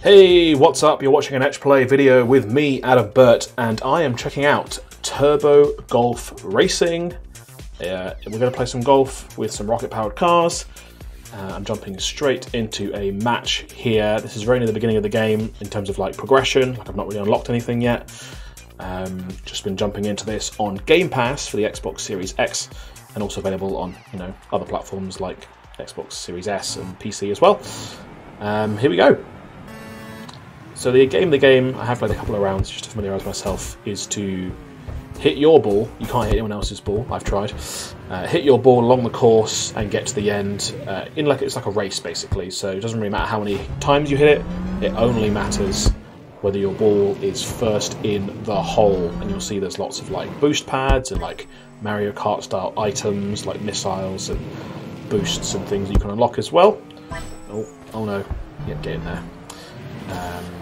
Hey, what's up? You're watching an Etch Play video with me, Adam Burt, and I am checking out Turbo Golf Racing. Uh, we're going to play some golf with some rocket powered cars. Uh, I'm jumping straight into a match here. This is very near the beginning of the game in terms of like progression. Like I've not really unlocked anything yet. Um, just been jumping into this on Game Pass for the Xbox Series X, and also available on you know other platforms like Xbox Series S and PC as well. Um, here we go. So the game, the game, I have played a couple of rounds just to familiarise myself, is to hit your ball. You can't hit anyone else's ball. I've tried. Uh, hit your ball along the course and get to the end uh, in like it's like a race basically. So it doesn't really matter how many times you hit it. It only matters whether your ball is first in the hole. And you'll see there's lots of like boost pads and like Mario Kart style items like missiles and boosts and things you can unlock as well. Oh, oh no! Yeah, get in there. Um,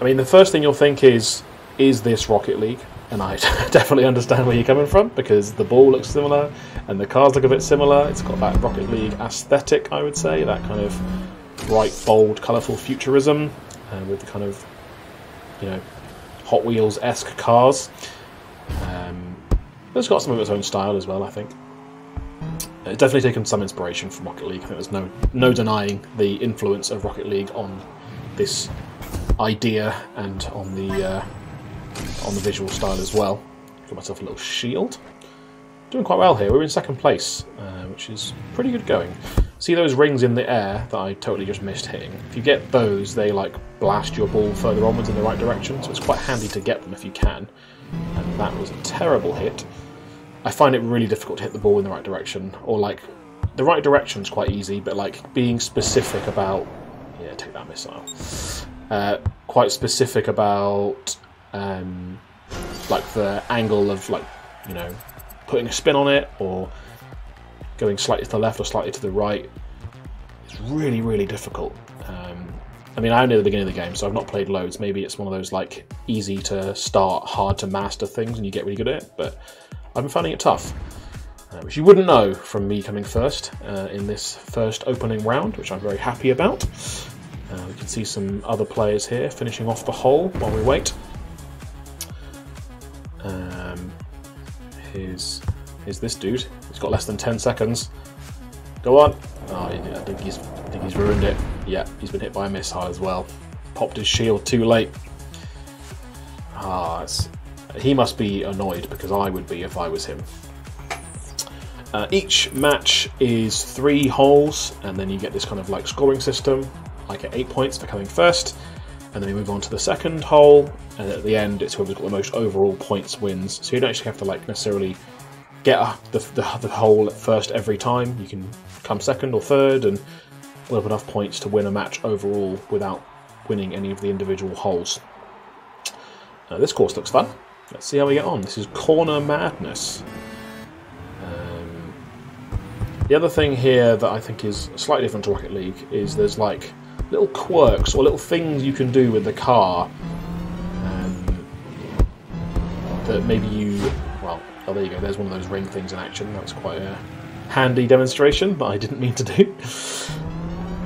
I mean, the first thing you'll think is, is this Rocket League? And I definitely understand where you're coming from because the ball looks similar and the cars look a bit similar. It's got that Rocket League aesthetic, I would say, that kind of bright, bold, colourful futurism uh, with the kind of, you know, Hot Wheels esque cars. Um, it's got some of its own style as well, I think. It's definitely taken some inspiration from Rocket League. I think there's no no denying the influence of Rocket League on this idea and on the uh, on the visual style as well. Got myself a little shield. Doing quite well here. We're in second place, uh, which is pretty good going. See those rings in the air that I totally just missed hitting? If you get those, they like blast your ball further onwards in the right direction, so it's quite handy to get them if you can. And that was a terrible hit. I find it really difficult to hit the ball in the right direction, or like the right direction is quite easy, but like being specific about yeah, take that missile. Uh, quite specific about um, like the angle of like you know putting a spin on it or going slightly to the left or slightly to the right. It's really really difficult. Um, I mean, I'm near the beginning of the game, so I've not played loads. Maybe it's one of those like easy to start, hard to master things, and you get really good at it. But I've been finding it tough, uh, which you wouldn't know from me coming first uh, in this first opening round, which I'm very happy about. Uh, we can see some other players here finishing off the hole while we wait. Um, here's, here's this dude. He's got less than 10 seconds. Go on. Oh, I think he's, I think he's ruined it. Yeah, he's been hit by a missile as well. Popped his shield too late. Ah, he must be annoyed because I would be if I was him. Uh, each match is three holes, and then you get this kind of like scoring system I get eight points for coming first, and then we move on to the second hole, and at the end it's whoever's got the most overall points wins. So you don't actually have to like necessarily get the, the, the hole first every time. You can come second or third, and will have enough points to win a match overall without winning any of the individual holes. Now, this course looks fun. Let's see how we get on. This is Corner Madness. Um, the other thing here that I think is slightly different to Rocket League is there's like little quirks or little things you can do with the car um, that maybe you. Well, oh, there you go. There's one of those ring things in action. That's quite a handy demonstration, but I didn't mean to do.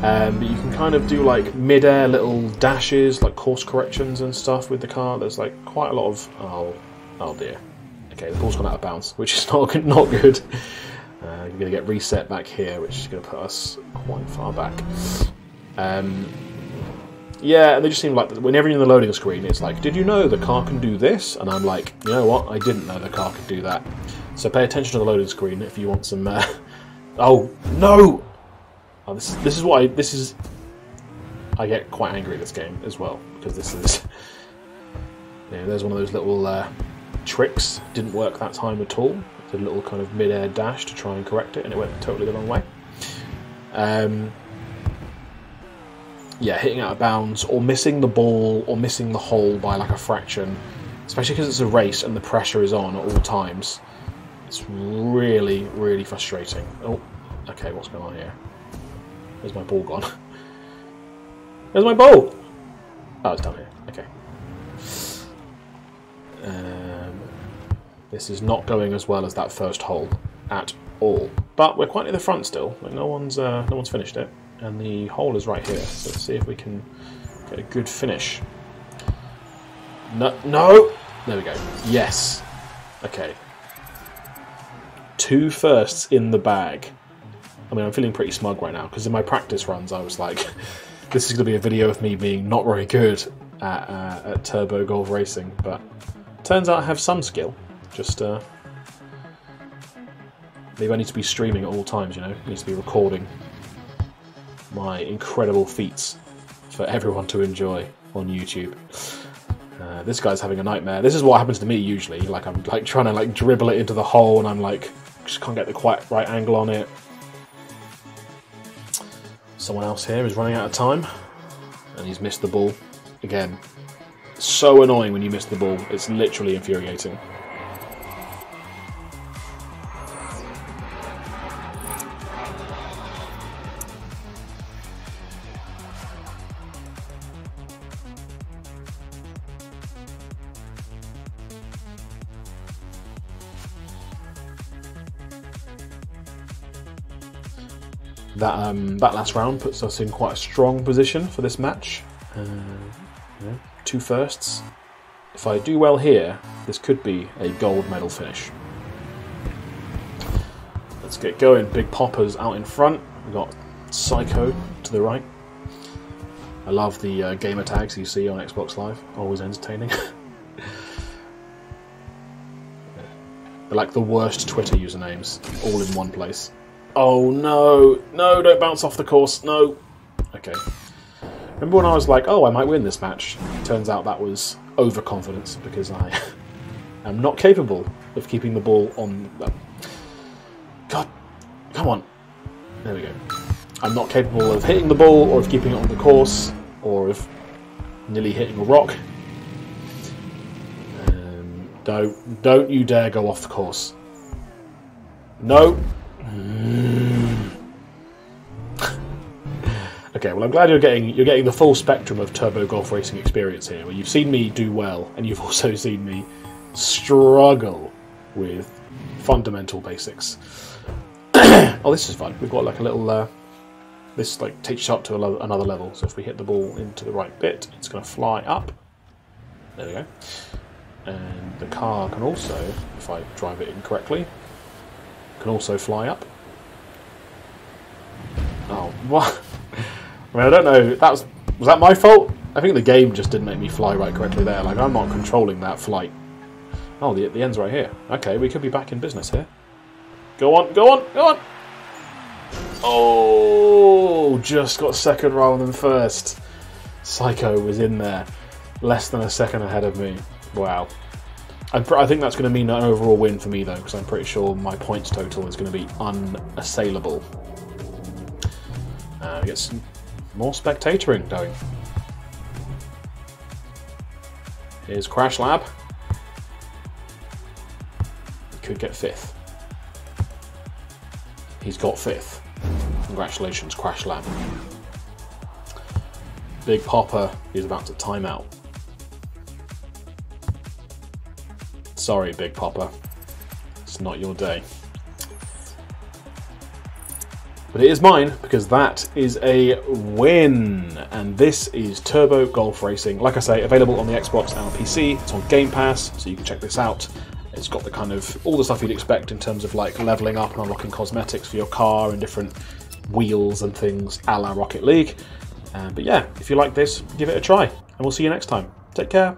Um, but you can kind of do like mid-air little dashes, like course corrections and stuff with the car. There's like quite a lot of oh, oh dear. Okay, the ball's gone out of bounds, which is not not good. Uh, you're going to get reset back here, which is going to put us quite far back. Um, yeah, and they just seem like whenever you're in the loading screen, it's like, did you know the car can do this? And I'm like, you know what? I didn't know the car could do that. So pay attention to the loading screen if you want some. Uh... oh no! Oh, this this is why this is. I get quite angry at this game as well because this is. Yeah, there's one of those little uh, tricks. Didn't work that time at all. Did a little kind of mid-air dash to try and correct it, and it went totally the wrong way. Um, yeah, hitting out of bounds or missing the ball or missing the hole by like a fraction, especially because it's a race and the pressure is on at all times. It's really, really frustrating. Oh, okay, what's going on here? Where's my ball gone? Where's my ball? Oh, it's down here. Okay. Um, this is not going as well as that first hole at all, but we're quite near the front still. Like no one's, uh, no one's finished it and the hole is right here. So let's see if we can Get a good finish. No, no! There we go. Yes. Okay. Two firsts in the bag. I mean, I'm feeling pretty smug right now because in my practice runs, I was like, this is going to be a video of me being not very good at, uh, at turbo golf racing, but turns out I have some skill. Just, uh, maybe I need to be streaming at all times, you know? I need to be recording my incredible feats for everyone to enjoy on YouTube. Uh, this guy's having a nightmare. This is what happens to me usually. Like I'm like trying to like dribble it into the hole, and I'm like just can't get the quite right angle on it. Someone else here is running out of time, and he's missed the ball again. So annoying when you miss the ball. It's literally infuriating. That um, that last round puts us in quite a strong position for this match. Uh, yeah, two firsts. If I do well here, this could be a gold medal finish. Let's get going. Big Poppers out in front. We've got Psycho to the right. I love the uh, gamer tags you see on Xbox Live. Always entertaining. They're like the worst Twitter usernames, all in one place. Oh no, no, don't bounce off the course, no. Okay. Remember when I was like, oh, I might win this match? Turns out that was overconfidence because I am not capable of keeping the ball on. God, come on. There we go. I'm not capable of hitting the ball or of keeping it on the course or of nearly hitting a rock. Um, don't, don't you dare go off the course. No, okay, well I'm glad you're getting you're getting the full spectrum of turbo golf racing experience here, where you've seen me do well, and you've also seen me struggle with fundamental basics. oh, this is fun. We've got like a little. Uh, this like takes you up to another level. So if we hit the ball into the right bit, it's going to fly up. There we go. And the car can also, if I drive it incorrectly, can also fly up. Oh, what? I mean, I don't know. That was was that my fault? I think the game just didn't make me fly right correctly there. Like I'm not controlling that flight. Oh, the the end's right here. Okay, we could be back in business here. Go on, go on, go on. Oh, just got second rather than first. Psycho was in there, less than a second ahead of me. Wow. I I think that's going to mean an overall win for me, though, because I'm pretty sure my points total is going to be unassailable. Uh, get some more spectatoring going. Here's Crash Lab. He could get fifth. He's got fifth. Congratulations, Crash Lab. Big Popper is about to time out. Sorry, Big Popper. It's not your day. But it is mine because that is a win. And this is Turbo Golf Racing. Like I say, available on the Xbox and PC. It's on Game Pass, so you can check this out. It's got the kind of all the stuff you'd expect in terms of like leveling up and unlocking cosmetics for your car and different wheels and things a la Rocket League. Um, but yeah, if you like this, give it a try. And we'll see you next time. Take care.